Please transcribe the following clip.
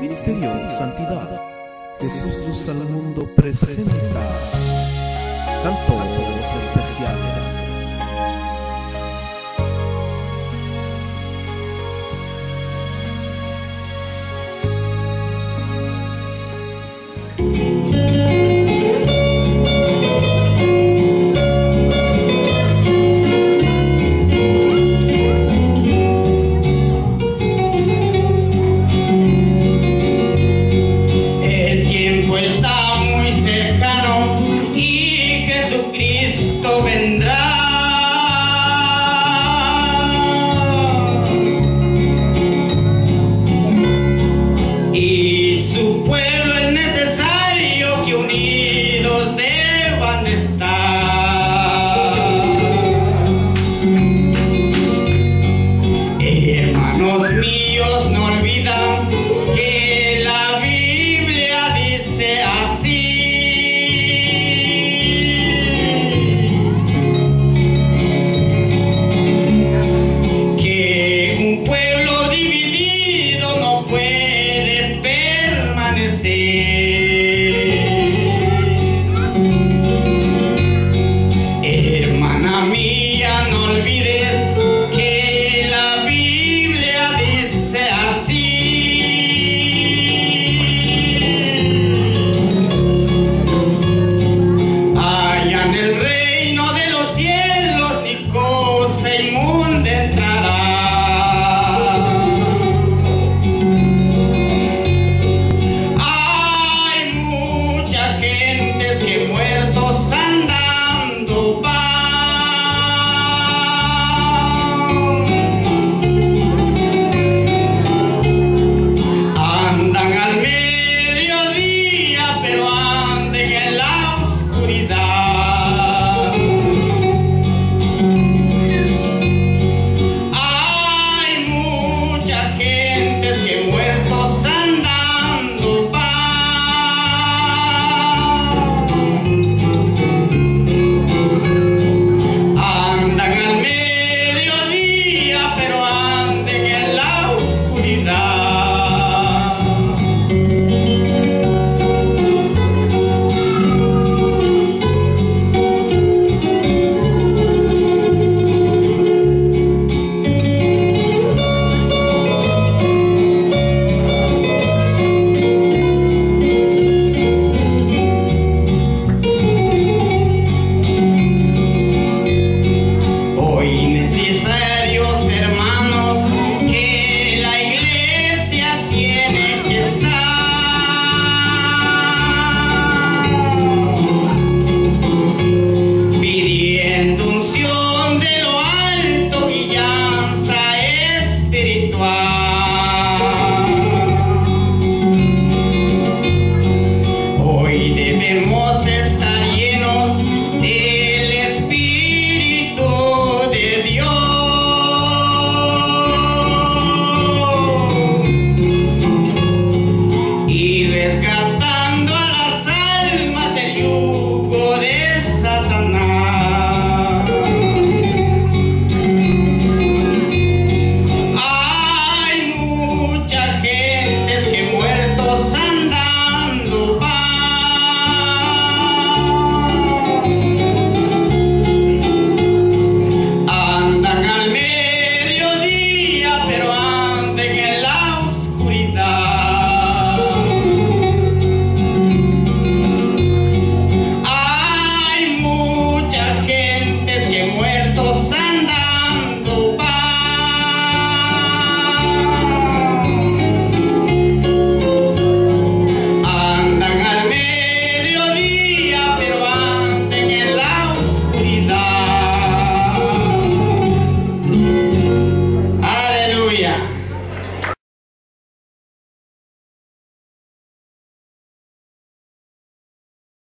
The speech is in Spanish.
Ministerio de Santidad. Jesús Luz al Mundo presenta cantos especiales.